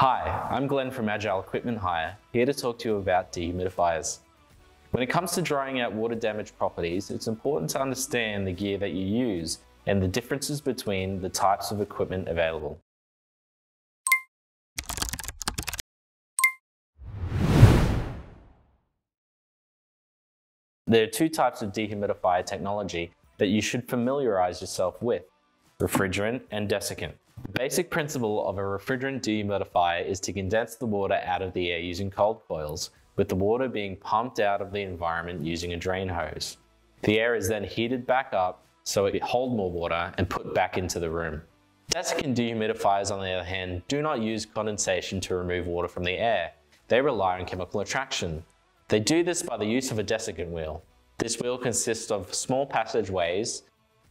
Hi, I'm Glenn from Agile Equipment Hire, here to talk to you about dehumidifiers. When it comes to drying out water damage properties, it's important to understand the gear that you use and the differences between the types of equipment available. There are two types of dehumidifier technology that you should familiarize yourself with, refrigerant and desiccant. The basic principle of a refrigerant dehumidifier is to condense the water out of the air using cold coils, with the water being pumped out of the environment using a drain hose. The air is then heated back up so it hold more water and put back into the room. Desiccant dehumidifiers, on the other hand, do not use condensation to remove water from the air. They rely on chemical attraction. They do this by the use of a desiccant wheel. This wheel consists of small passageways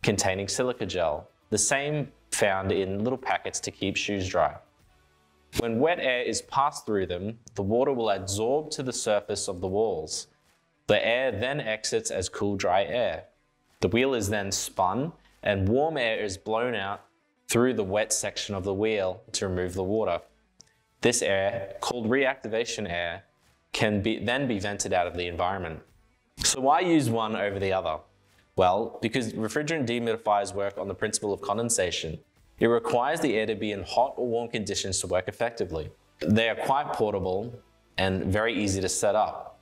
containing silica gel, the same found in little packets to keep shoes dry. When wet air is passed through them, the water will absorb to the surface of the walls. The air then exits as cool, dry air. The wheel is then spun and warm air is blown out through the wet section of the wheel to remove the water. This air, called reactivation air, can be, then be vented out of the environment. So why use one over the other? Well, because refrigerant dehumidifiers work on the principle of condensation. It requires the air to be in hot or warm conditions to work effectively. They are quite portable and very easy to set up.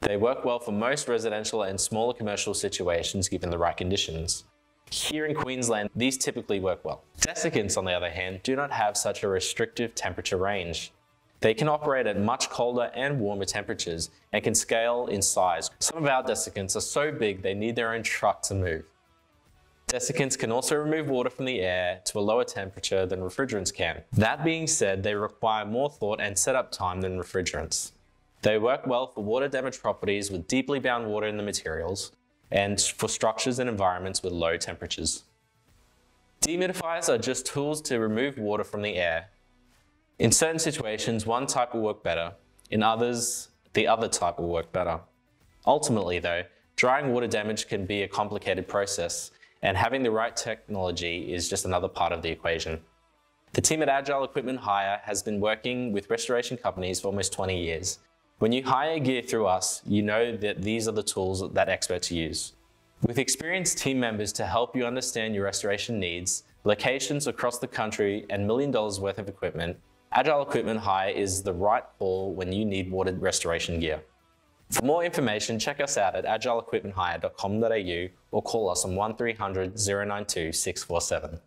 They work well for most residential and smaller commercial situations given the right conditions. Here in Queensland, these typically work well. Desiccants, on the other hand, do not have such a restrictive temperature range. They can operate at much colder and warmer temperatures and can scale in size. Some of our desiccants are so big they need their own truck to move. Desiccants can also remove water from the air to a lower temperature than refrigerants can. That being said, they require more thought and setup time than refrigerants. They work well for water damage properties with deeply bound water in the materials and for structures and environments with low temperatures. Dehumidifiers are just tools to remove water from the air in certain situations, one type will work better. In others, the other type will work better. Ultimately though, drying water damage can be a complicated process and having the right technology is just another part of the equation. The team at Agile Equipment Hire has been working with restoration companies for almost 20 years. When you hire gear through us, you know that these are the tools that experts use. With experienced team members to help you understand your restoration needs, locations across the country and million dollars worth of equipment, Agile Equipment Hire is the right call when you need water restoration gear. For more information, check us out at agileequipmenthire.com.au or call us on 1300 092 647.